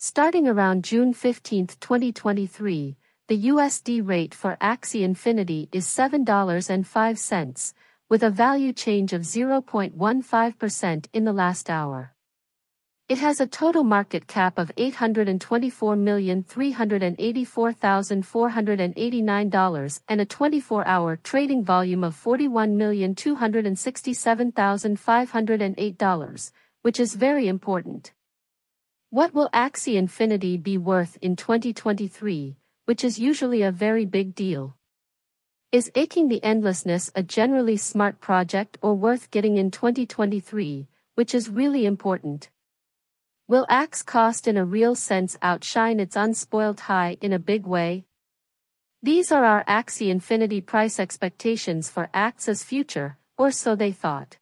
Starting around June 15, 2023, the USD rate for Axie Infinity is $7.05, with a value change of 0.15% in the last hour. It has a total market cap of $824,384,489 and a 24-hour trading volume of $41,267,508, which is very important. What will Axie Infinity be worth in 2023, which is usually a very big deal? Is Aching the Endlessness a generally smart project or worth getting in 2023, which is really important? Will Axe cost in a real sense outshine its unspoiled high in a big way? These are our Axie Infinity price expectations for Axe's future, or so they thought.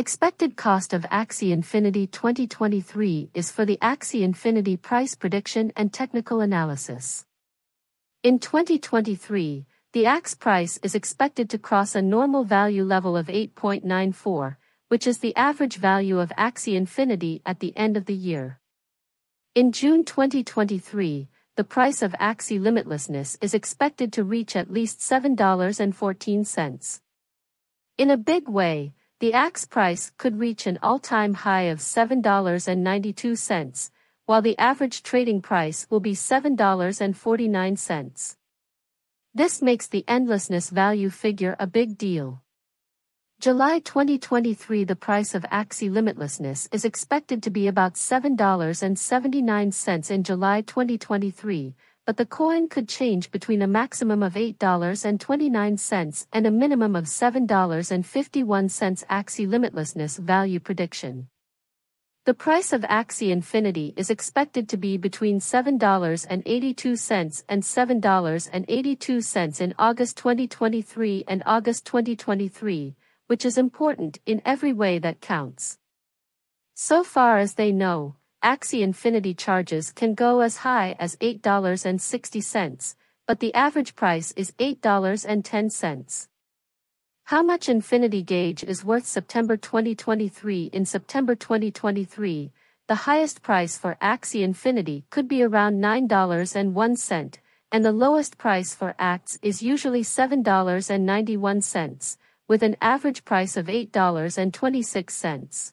Expected cost of Axie Infinity 2023 is for the Axie Infinity price prediction and technical analysis. In 2023, the Axe price is expected to cross a normal value level of 8.94, which is the average value of Axie Infinity at the end of the year. In June 2023, the price of Axie Limitlessness is expected to reach at least $7.14. In a big way, the Axe price could reach an all-time high of $7.92, while the average trading price will be $7.49. This makes the endlessness value figure a big deal. July 2023 The price of Axie Limitlessness is expected to be about $7.79 in July 2023, but the coin could change between a maximum of $8.29 and a minimum of $7.51 Axie Limitlessness value prediction. The price of Axie Infinity is expected to be between $7.82 and $7.82 in August 2023 and August 2023, which is important in every way that counts. So far as they know, Axie Infinity charges can go as high as $8.60, but the average price is $8.10. How much Infinity Gauge is worth September 2023 In September 2023, the highest price for Axie Infinity could be around $9.01, and the lowest price for Axe is usually $7.91, with an average price of $8.26.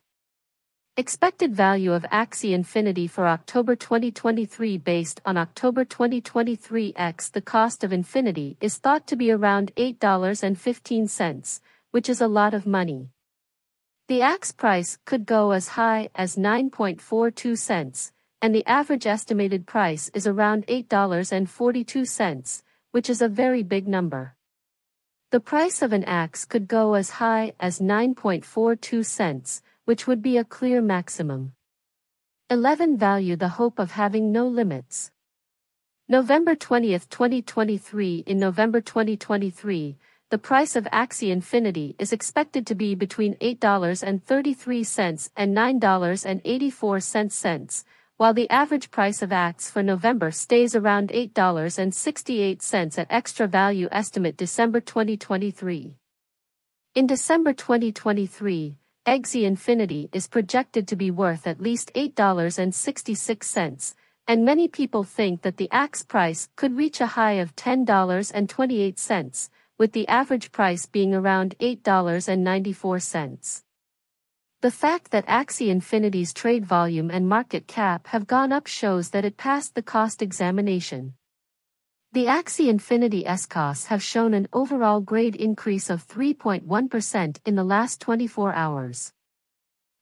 Expected value of Axie Infinity for October 2023 Based on October 2023 X The cost of Infinity is thought to be around $8.15, which is a lot of money. The Axe price could go as high as 9.42 cents, and the average estimated price is around $8.42, which is a very big number. The price of an axe could go as high as 9.42 cents, which would be a clear maximum. 11. Value the hope of having no limits. November 20, 2023 In November 2023, the price of Axie Infinity is expected to be between $8.33 and $9.84 while the average price of Axe for November stays around $8.68 at extra value estimate December 2023. In December 2023, Axie Infinity is projected to be worth at least $8.66, and many people think that the Axe price could reach a high of $10.28, with the average price being around $8.94. The fact that Axie Infinity's trade volume and market cap have gone up shows that it passed the cost examination. The Axie Infinity SCOS have shown an overall grade increase of 3.1% in the last 24 hours.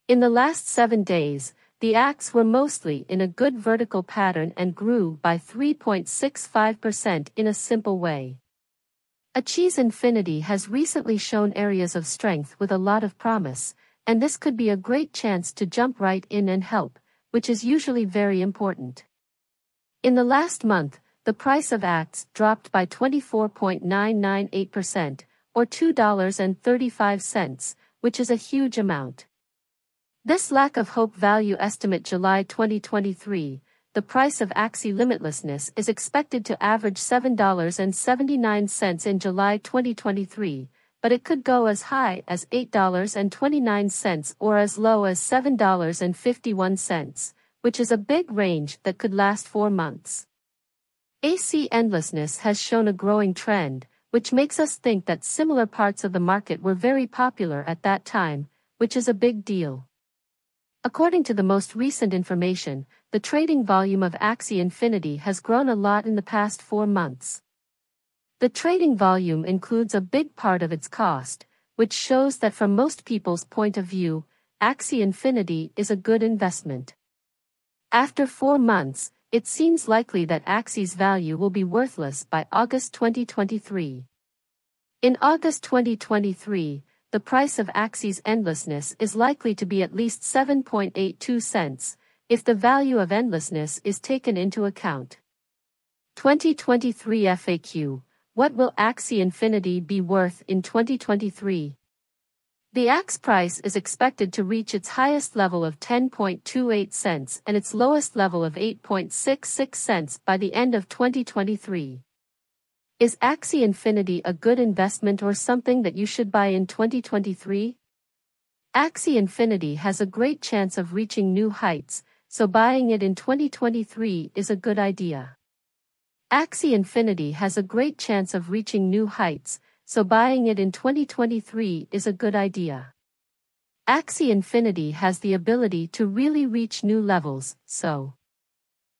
In the last seven days, the Axe were mostly in a good vertical pattern and grew by 3.65% in a simple way. Axie Infinity has recently shown areas of strength with a lot of promise, and this could be a great chance to jump right in and help, which is usually very important. In the last month, the price of Axe dropped by 24.998%, or $2.35, which is a huge amount. This lack of hope value estimate July 2023, the price of Axie Limitlessness is expected to average $7.79 in July 2023, but it could go as high as $8.29 or as low as $7.51, which is a big range that could last four months. AC endlessness has shown a growing trend, which makes us think that similar parts of the market were very popular at that time, which is a big deal. According to the most recent information, the trading volume of Axie Infinity has grown a lot in the past four months. The trading volume includes a big part of its cost, which shows that from most people's point of view, Axie Infinity is a good investment. After four months, it seems likely that Axie's value will be worthless by August 2023. In August 2023, the price of Axie's endlessness is likely to be at least 7.82 cents, if the value of endlessness is taken into account. 2023 FAQ What will Axie Infinity be worth in 2023? The AX price is expected to reach its highest level of 10.28 cents and its lowest level of 8.66 cents by the end of 2023. Is Axie Infinity a good investment or something that you should buy in 2023? Axie Infinity has a great chance of reaching new heights, so buying it in 2023 is a good idea. Axie Infinity has a great chance of reaching new heights, so buying it in 2023 is a good idea. Axie Infinity has the ability to really reach new levels, so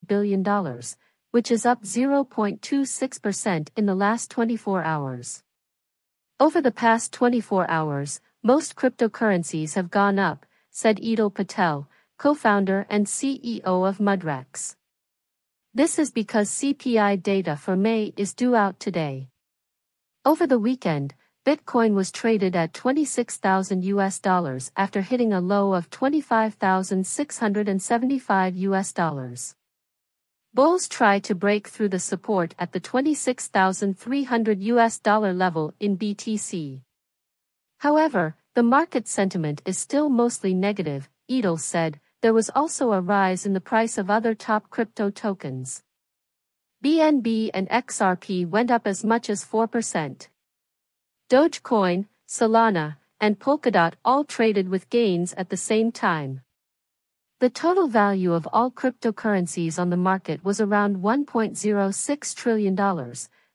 billion dollars which is up 0.26% in the last 24 hours. Over the past 24 hours, most cryptocurrencies have gone up, said Edul Patel, co-founder and CEO of Mudrex. This is because CPI data for May is due out today. Over the weekend, Bitcoin was traded at 26,000 US dollars after hitting a low of 25,675 US dollars. Bulls try to break through the support at the 26,300 US dollar level in BTC. However, the market sentiment is still mostly negative, Edul said, there was also a rise in the price of other top crypto tokens. BNB and XRP went up as much as 4%. Dogecoin, Solana, and Polkadot all traded with gains at the same time. The total value of all cryptocurrencies on the market was around $1.06 trillion,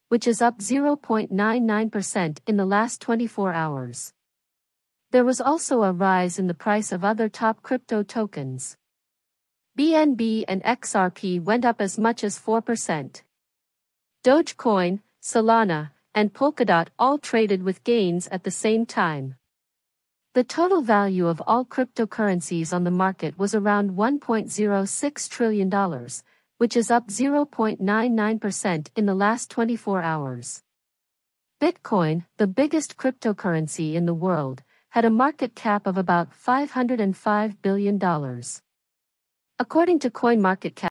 which is up 0.99% in the last 24 hours. There was also a rise in the price of other top crypto tokens. BNB and XRP went up as much as 4%. Dogecoin, Solana, and Polkadot all traded with gains at the same time. The total value of all cryptocurrencies on the market was around $1.06 trillion, which is up 0.99% in the last 24 hours. Bitcoin, the biggest cryptocurrency in the world, had a market cap of about $505 billion. According to CoinMarketCap,